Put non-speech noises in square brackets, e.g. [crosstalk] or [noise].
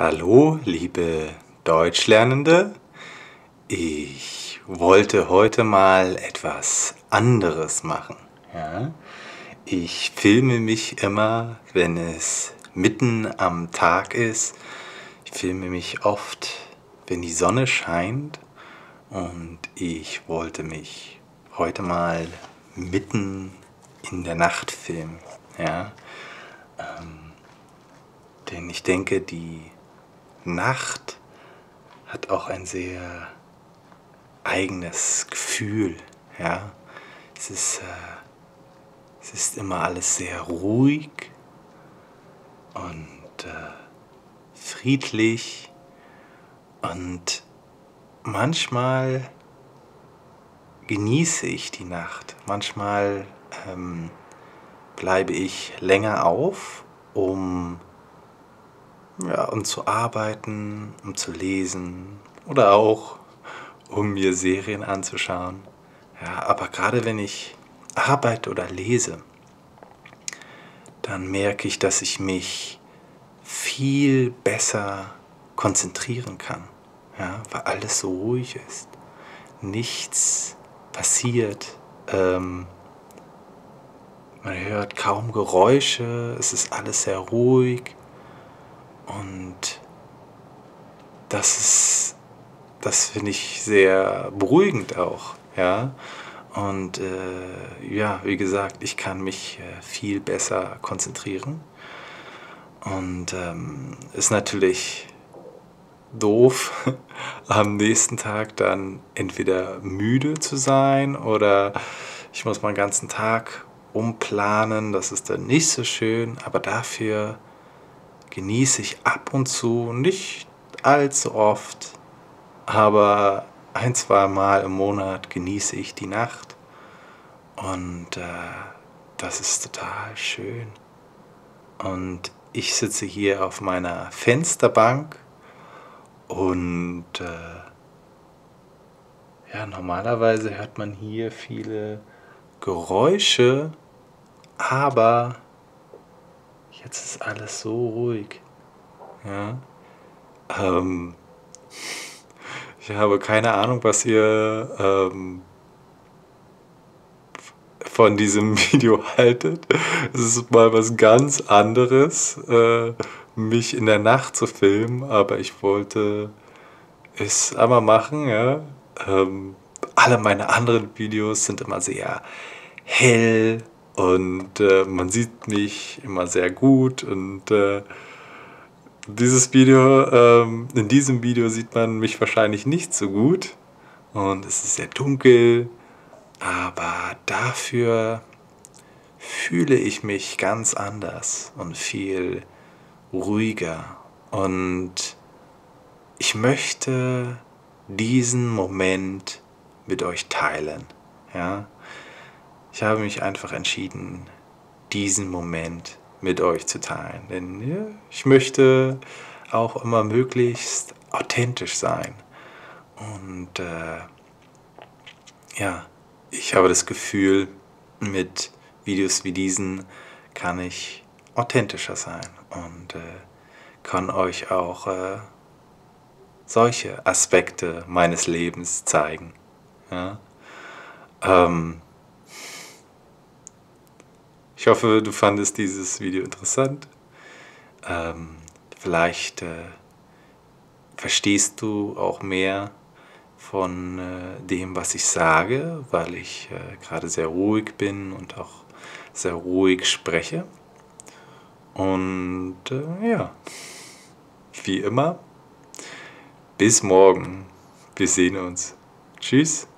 Hallo, liebe Deutschlernende. Ich wollte heute mal etwas anderes machen. Ja? Ich filme mich immer, wenn es mitten am Tag ist. Ich filme mich oft, wenn die Sonne scheint. Und ich wollte mich heute mal mitten in der Nacht filmen. Ja? Ähm, denn ich denke, die Nacht hat auch ein sehr eigenes Gefühl. Ja? Es, ist, äh, es ist immer alles sehr ruhig und äh, friedlich und manchmal genieße ich die Nacht. Manchmal ähm, bleibe ich länger auf, um ja, um zu arbeiten, um zu lesen oder auch um mir Serien anzuschauen. Ja, aber gerade wenn ich arbeite oder lese, dann merke ich, dass ich mich viel besser konzentrieren kann, ja, weil alles so ruhig ist. Nichts passiert. Ähm, man hört kaum Geräusche, es ist alles sehr ruhig. Und das ist, das finde ich sehr beruhigend auch, ja. Und äh, ja, wie gesagt, ich kann mich äh, viel besser konzentrieren. Und ähm, ist natürlich doof, [laughs] am nächsten Tag dann entweder müde zu sein oder ich muss meinen ganzen Tag umplanen. Das ist dann nicht so schön, aber dafür genieße ich ab und zu, nicht allzu oft, aber ein, zwei Mal im Monat genieße ich die Nacht. Und äh, das ist total schön. Und ich sitze hier auf meiner Fensterbank und äh, ja, normalerweise hört man hier viele Geräusche, aber Jetzt ist alles so ruhig. Ja. Ähm, ich habe keine Ahnung, was ihr ähm, von diesem [laughs] Video haltet. Es ist mal was ganz anderes, äh, mich in der Nacht zu filmen, aber ich wollte es einmal machen. Ja. Ähm, alle meine anderen Videos sind immer sehr hell und äh, man sieht mich immer sehr gut und äh, dieses Video, ähm, in diesem Video sieht man mich wahrscheinlich nicht so gut und es ist sehr dunkel, aber dafür fühle ich mich ganz anders und viel ruhiger und ich möchte diesen Moment mit euch teilen. Ja? Ich habe mich einfach entschieden, diesen Moment mit euch zu teilen. Denn ja, ich möchte auch immer möglichst authentisch sein. Und äh, ja, ich habe das Gefühl, mit Videos wie diesen kann ich authentischer sein und äh, kann euch auch äh, solche Aspekte meines Lebens zeigen. Ja? Ähm, ich hoffe, du fandest dieses Video interessant. Ähm, vielleicht äh, verstehst du auch mehr von äh, dem, was ich sage, weil ich äh, gerade sehr ruhig bin und auch sehr ruhig spreche. Und äh, ja, wie immer, bis morgen. Wir sehen uns. Tschüss.